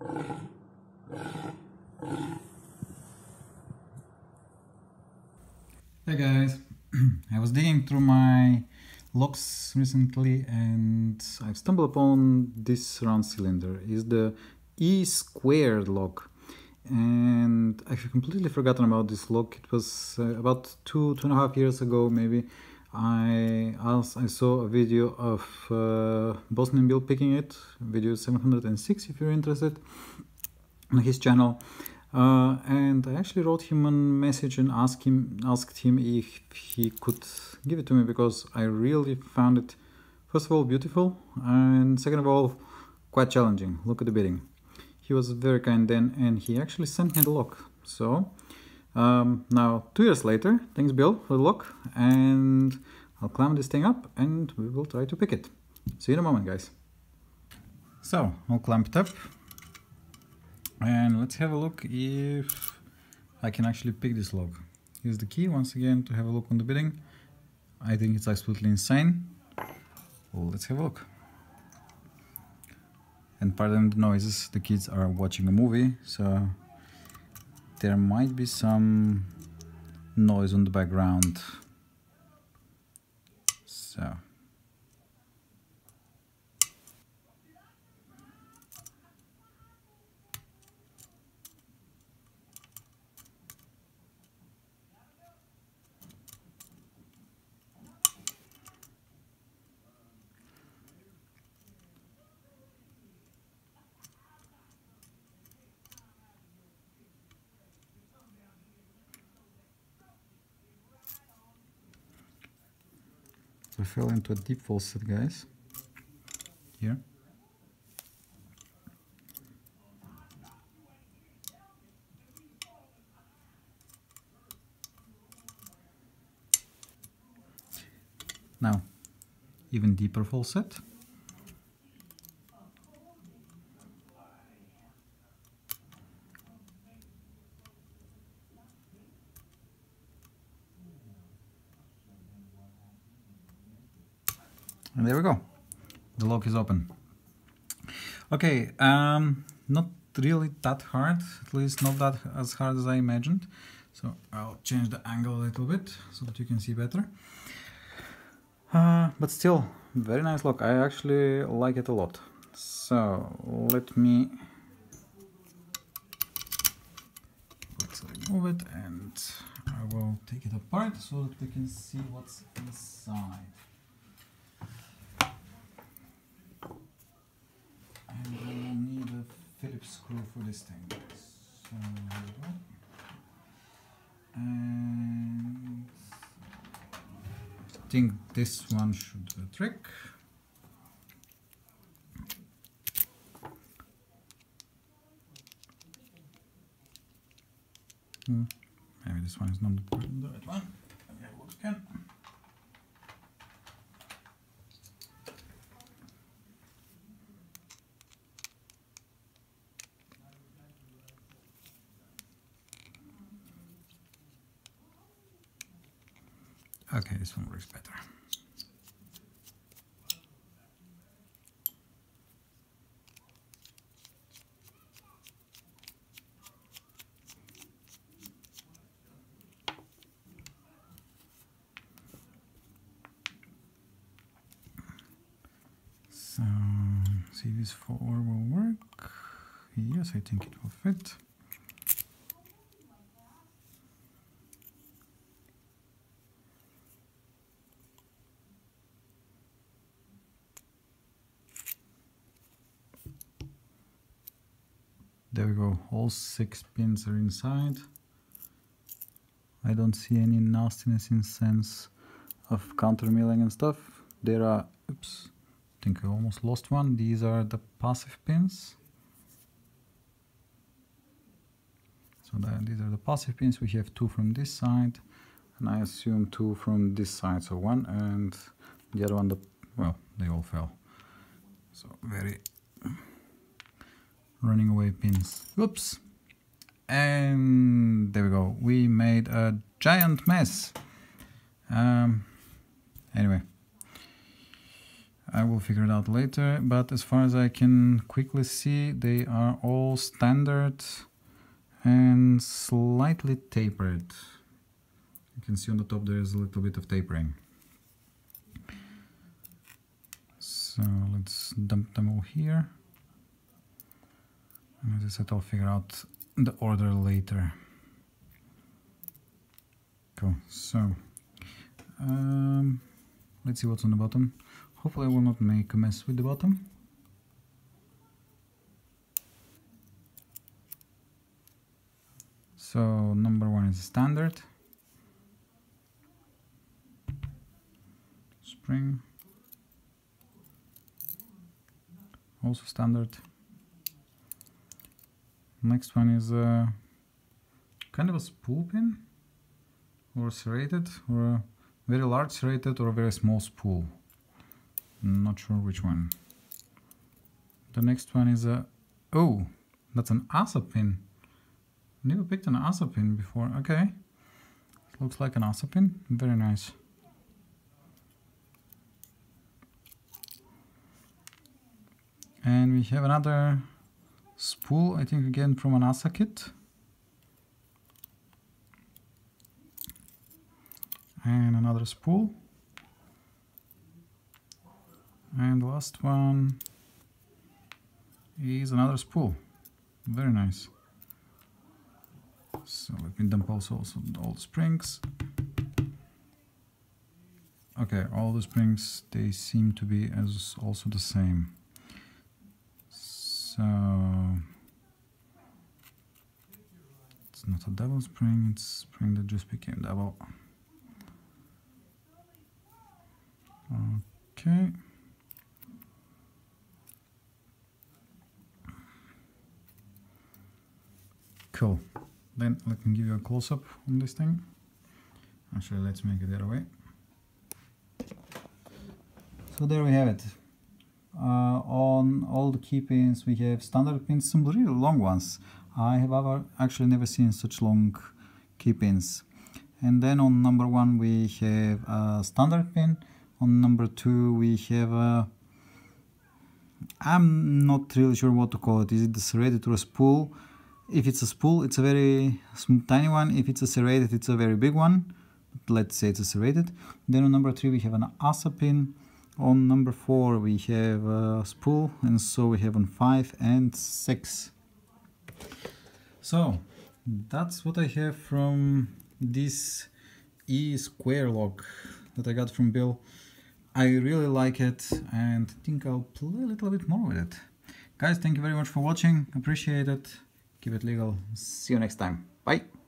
Hey guys, I was digging through my locks recently and I've stumbled upon this round cylinder. It's the E squared lock and I've completely forgotten about this lock. It was uh, about two, two and a half years ago maybe. I I saw a video of uh, Bosnian Bill picking it, video 706 if you're interested, on his channel. Uh, and I actually wrote him a message and asked him asked him if he could give it to me because I really found it first of all beautiful and second of all quite challenging. Look at the bitting. He was very kind then and he actually sent me the lock. So um, now two years later, thanks Bill for the lock and I'll climb this thing up and we will try to pick it. See you in a moment guys. So I'll climb it up and let's have a look if I can actually pick this log. Here's the key once again to have a look on the bitting. I think it's absolutely insane. Well, let's have a look. And pardon the noises, the kids are watching a movie, so there might be some noise on the background. So I fell into a deep false set, guys. Here. Now, even deeper false set. And there we go. The lock is open. Okay, um, not really that hard, at least not that as hard as I imagined. So I'll change the angle a little bit so that you can see better. Uh, but still, very nice lock. I actually like it a lot. So let me let's remove it and I will take it apart so that we can see what's inside. and I will need a Phillips screw for this thing. So here we go. And I think this one should do the trick. Hmm. Maybe this one is not the right one. Let me have a look again. Okay, this one works better. So, see this 4 will work. Yes, I think it will fit. There we go. All six pins are inside. I don't see any nastiness in sense of counter milling and stuff. There are oops I think I almost lost one. These are the passive pins. So these are the passive pins. We have two from this side and I assume two from this side. So one and the other one the well they all fell. So very running away pins. Whoops. And there we go. We made a giant mess. Um, anyway. I will figure it out later, but as far as I can quickly see, they are all standard and slightly tapered. You can see on the top there is a little bit of tapering. So let's dump them all here. As I said, I'll figure out the order later. Cool, so um, let's see what's on the bottom. Hopefully I will not make a mess with the bottom. So number one is standard. Spring. Also standard. Next one is a kind of a spool pin or serrated or a very large serrated or a very small spool. Not sure which one. The next one is a oh, that's an ASSA pin. Never picked an ASSA pin before. Okay, looks like an ASSA pin. Very nice. And we have another spool, I think again from an ASSA kit. And another spool. And last one is another spool. Very nice. So let me dump also, also all the springs. Okay, all the springs, they seem to be as also the same. So it's not a double spring, it's spring that just became double. Okay. Cool. Then let me give you a close-up on this thing. Actually, let's make it the other way. So there we have it. Uh, on all the key pins we have standard pins, some really long ones. I have ever, actually never seen such long key pins. And then on number one we have a standard pin. On number two we have a I'm not really sure what to call it. Is it the serrated or a spool? If it's a spool, it's a very tiny one. If it's a serrated, it's a very big one. Let's say it's a serrated. Then on number three we have an ASSA pin. On number 4 we have a spool and so we have on 5 and 6. So that's what I have from this E square lock that I got from Bill. I really like it and think I'll play a little bit more with it. Guys, thank you very much for watching. Appreciate it. Keep it legal. See you next time. Bye.